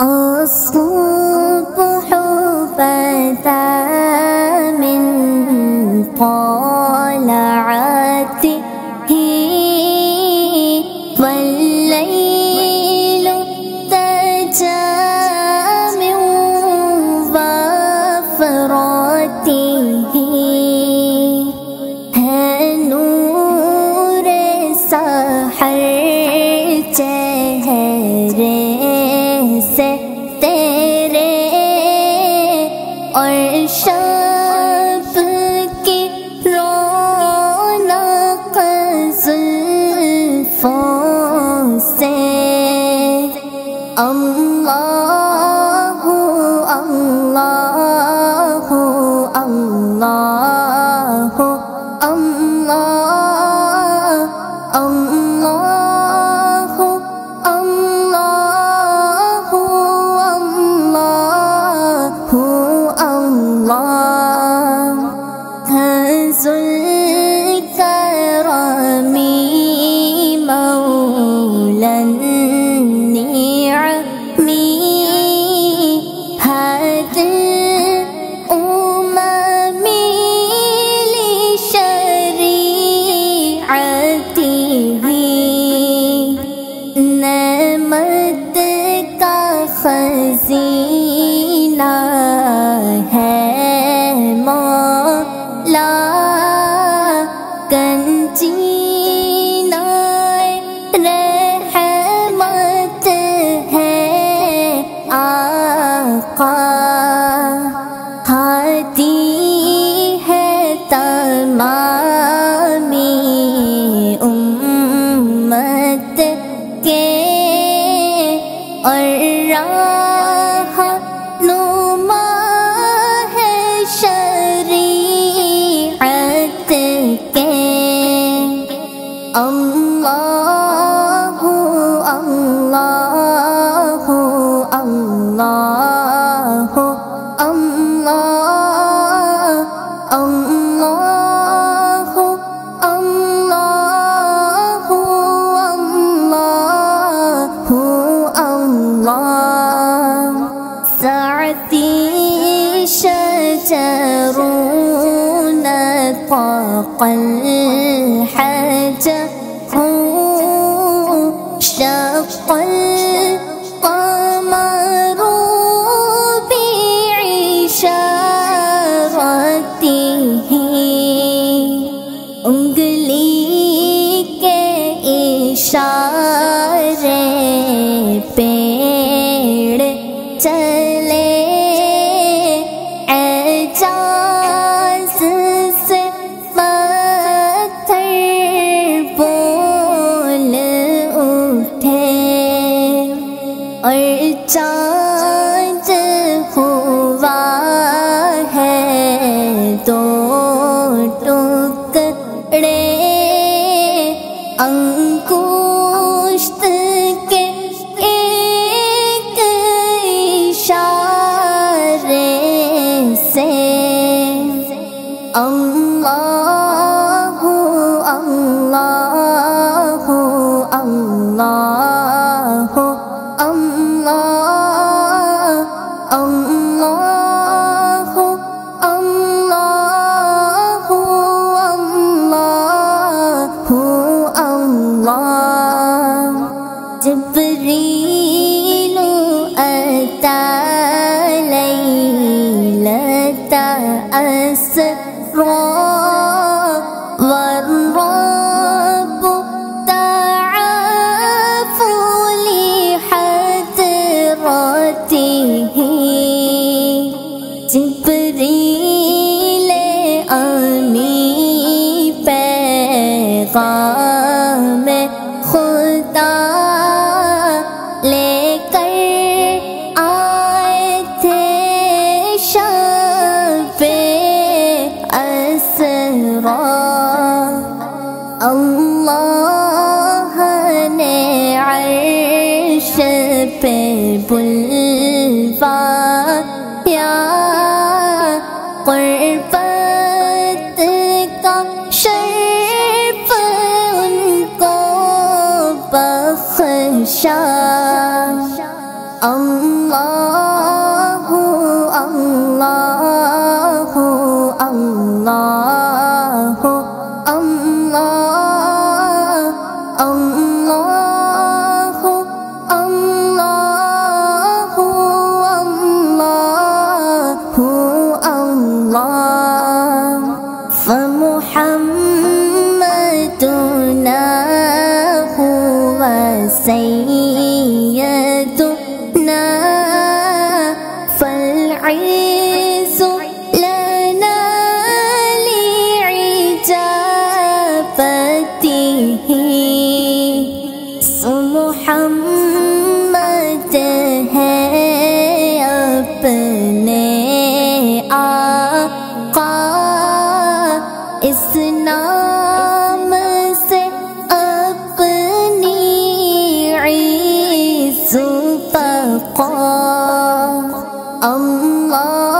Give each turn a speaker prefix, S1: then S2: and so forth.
S1: الصبح فتى من طال love. 儿啊 طاق الحاجة شق تھے اور چاند ہوا ہے تو ٹکڑے انگشت کے ایک اشارے سے اللہ ليلة أسرى والرب تعاف لحضرته. جبريل أمي پیغام ہوا اللہ نے عرش پہ بلوا یا say. Allah.